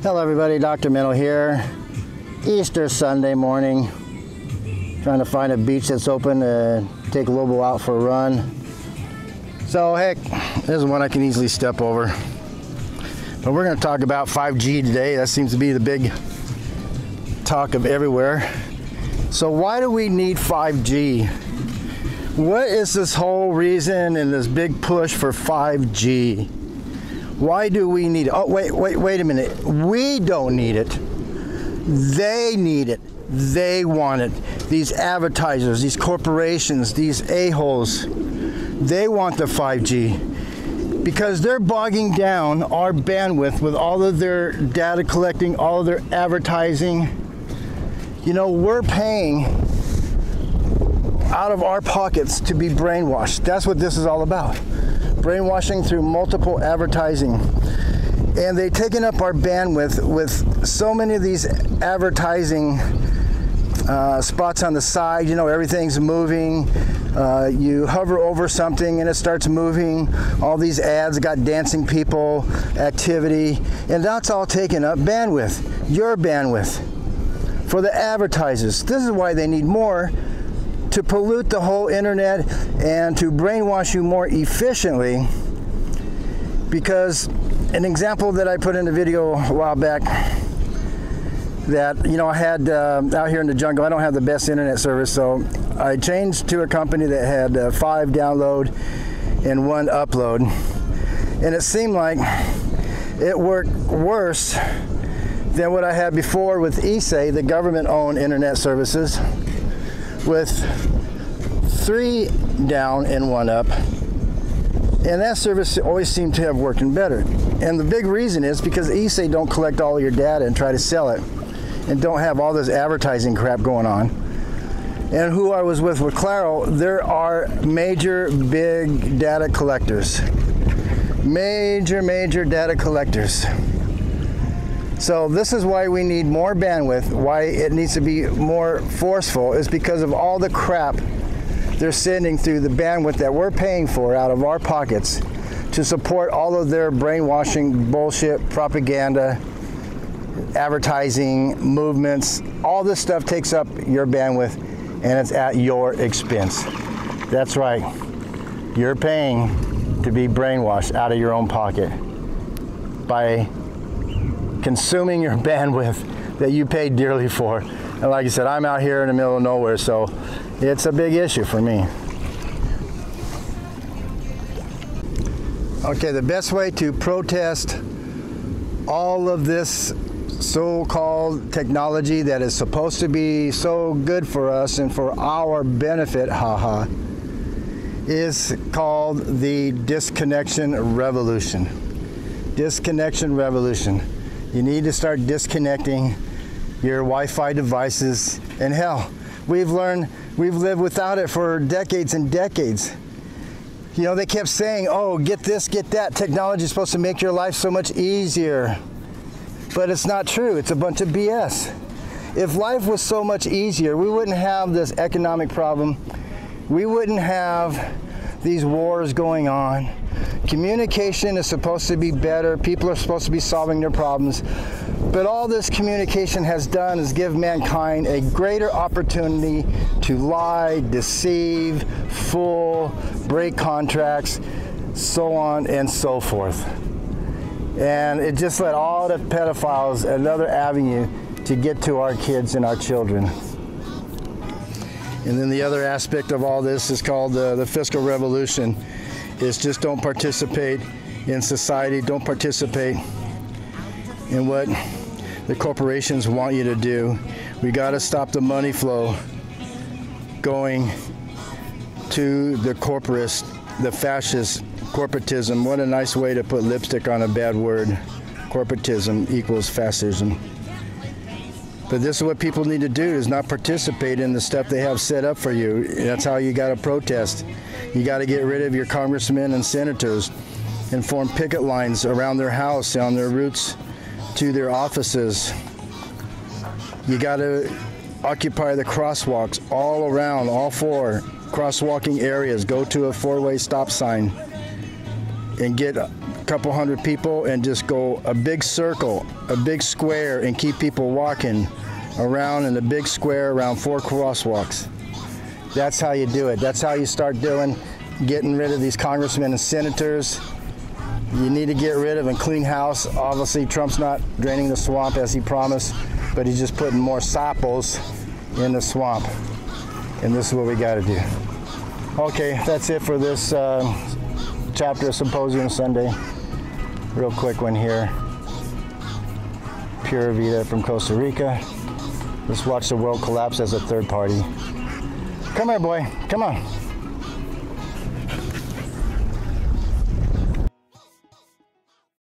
Hello, everybody. Dr. Meno here. Easter Sunday morning. Trying to find a beach that's open to take Lobo out for a run. So, heck, this is one I can easily step over. But we're going to talk about 5G today. That seems to be the big talk of everywhere. So, why do we need 5G? What is this whole reason and this big push for 5G? Why do we need it? Oh, wait, wait, wait a minute. We don't need it. They need it. They want it. These advertisers, these corporations, these a-holes, they want the 5G because they're bogging down our bandwidth with all of their data collecting, all of their advertising. You know, we're paying out of our pockets to be brainwashed. That's what this is all about brainwashing through multiple advertising. And they've taken up our bandwidth with so many of these advertising uh, spots on the side. You know, everything's moving. Uh, you hover over something and it starts moving. All these ads got dancing people, activity, and that's all taken up bandwidth, your bandwidth for the advertisers. This is why they need more to pollute the whole internet and to brainwash you more efficiently. Because an example that I put in a video a while back that you know I had uh, out here in the jungle I don't have the best internet service so I changed to a company that had uh, five download and one upload. And it seemed like it worked worse than what I had before with ESA the government owned internet services with three down and one up. And that service always seemed to have working better. And the big reason is because ESA don't collect all your data and try to sell it and don't have all this advertising crap going on. And who I was with with Claro, there are major big data collectors. Major, major data collectors. So this is why we need more bandwidth, why it needs to be more forceful, is because of all the crap they're sending through the bandwidth that we're paying for out of our pockets to support all of their brainwashing bullshit, propaganda, advertising, movements. All this stuff takes up your bandwidth and it's at your expense. That's right. You're paying to be brainwashed out of your own pocket by consuming your bandwidth that you paid dearly for. And like I said, I'm out here in the middle of nowhere, so it's a big issue for me. Okay, the best way to protest all of this so-called technology that is supposed to be so good for us and for our benefit, haha, is called the disconnection revolution. Disconnection revolution. You need to start disconnecting your Wi-Fi devices. And hell, we've learned, we've lived without it for decades and decades. You know, they kept saying, oh, get this, get that. Technology is supposed to make your life so much easier. But it's not true. It's a bunch of BS. If life was so much easier, we wouldn't have this economic problem. We wouldn't have these wars going on. Communication is supposed to be better. People are supposed to be solving their problems. But all this communication has done is give mankind a greater opportunity to lie, deceive, fool, break contracts, so on and so forth. And it just let all the pedophiles another avenue to get to our kids and our children. And then the other aspect of all this is called uh, the fiscal revolution is just don't participate in society, don't participate in what the corporations want you to do. We got to stop the money flow going to the corporate, the fascist corporatism. What a nice way to put lipstick on a bad word. Corporatism equals fascism. But this is what people need to do is not participate in the stuff they have set up for you. That's how you got to protest. You got to get rid of your congressmen and senators and form picket lines around their house on their routes to their offices. You got to occupy the crosswalks all around, all four crosswalking areas. Go to a four-way stop sign and get couple hundred people and just go a big circle, a big square, and keep people walking around in a big square around four crosswalks. That's how you do it. That's how you start doing, getting rid of these congressmen and senators. You need to get rid of and clean house. Obviously, Trump's not draining the swamp as he promised, but he's just putting more sappos in the swamp. And this is what we got to do. Okay, that's it for this uh, chapter of Symposium Sunday. Real quick one here. Pura Vida from Costa Rica. Let's watch the world collapse as a third party. Come here, boy. Come on.